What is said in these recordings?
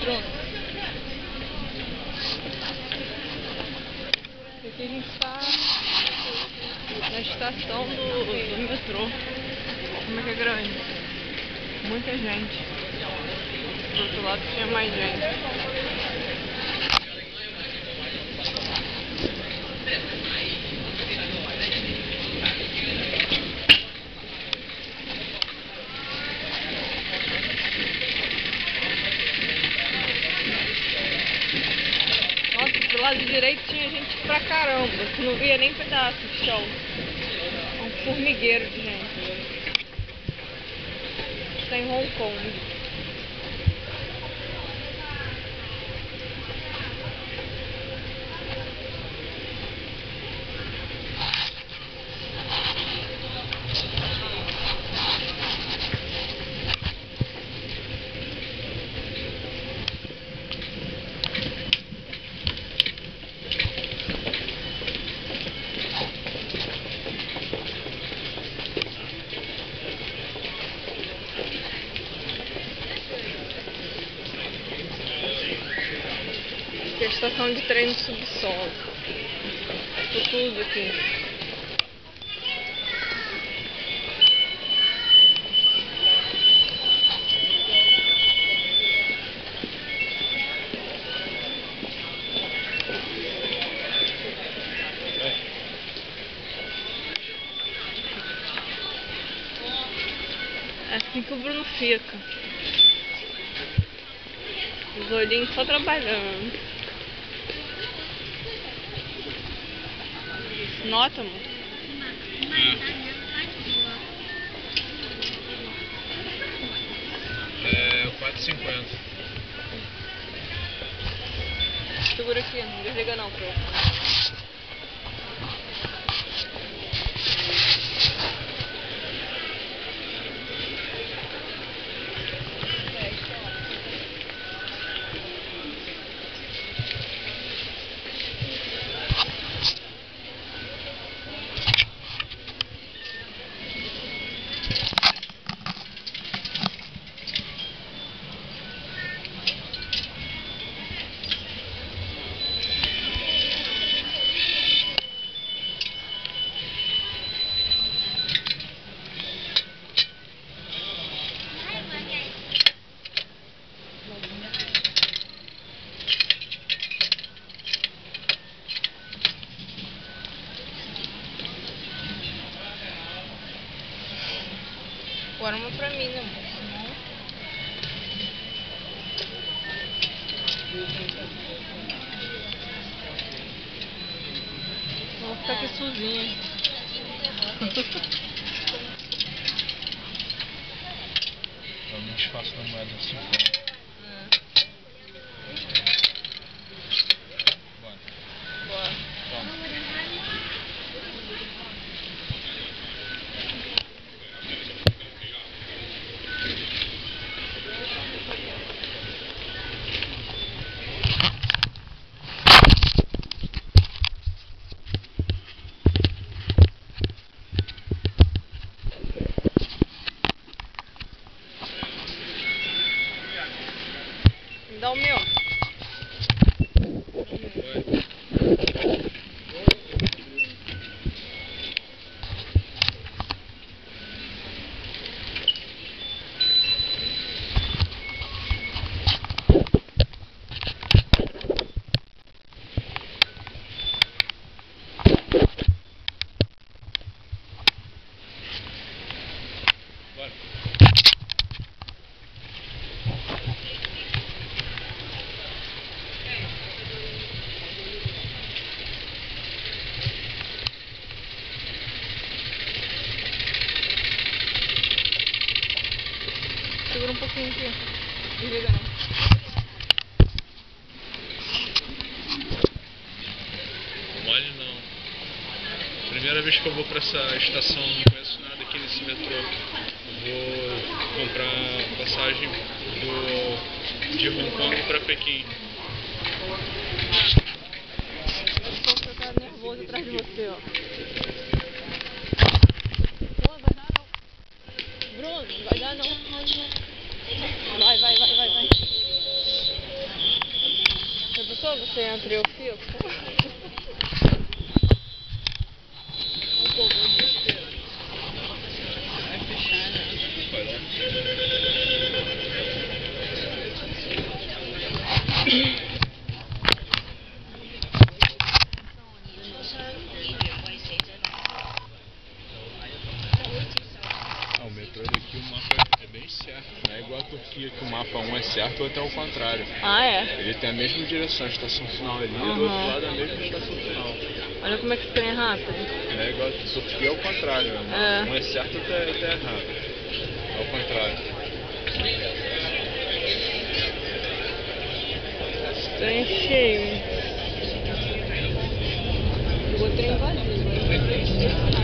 Bruno. Aqui a gente está na estação do, do metrô. Como é que é grande? Muita gente. Do outro lado tinha mais gente. Nossa, pro lado direito tinha gente pra caramba, que não via nem pedaço de chão. Um formigueiro de gente. Está em Hong Kong. Aqui é a estação de trem subsolo. Tô tudo aqui. É assim que o Bruno fica. Os olhinhos só trabalhando. Nota, amor? É 4,50. Segura aqui, não desliga não, pro. Vou ficar aqui sozinha. Realmente faço da moeda 50. Thank you. Aqui. Desliga não. Mole não. Primeira vez que eu vou pra essa estação, não conheço nada aqui nesse metrô. Vou comprar passagem do, de Hong Kong pra Pequim. Eu tô tá nervoso atrás de você, ó. Pô, vai dar não. Vai, vai, vai, vai, vai. Já pensou você entra o fio? Um pouco de desespero. Vai fechar, né? Que o mapa um é certo, o outro é o contrário. Ah, é? Ele tem a mesma direção, a estação final ali, e do outro lado a mesma estação final. Olha como é que é rápido. É igual a Turquia é o contrário, né? É. um é certo, o outro é, outro é errado. É o contrário. Trem é cheio. O trem vazio.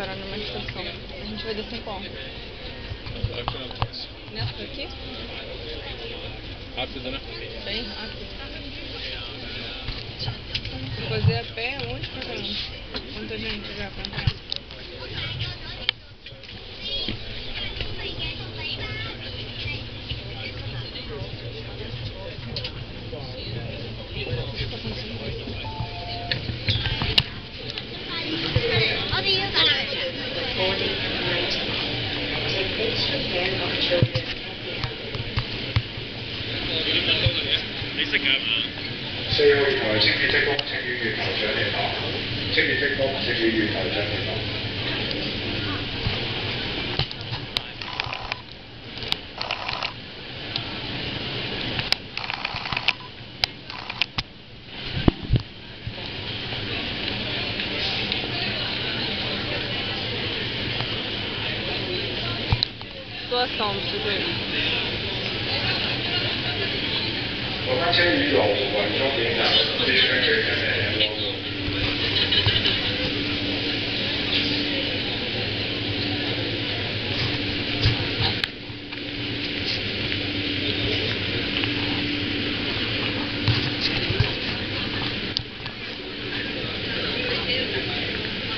Parar numa estação. A gente vai descer qual? Nessa daqui? Rápido, né? Bem rápido. Fazer a pé onde pra caramba. Quanta gente já pra entrar? 四號月台清潔職工請與月台長聯絡，清潔職工請與月台長聯絡。What song is it? 我班车与罗湖云终点站必须最近嘅罗湖。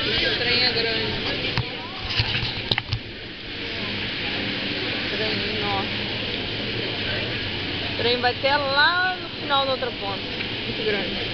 Esse trem é grande. Trem vai até lá no final da outra ponta. Muito grande.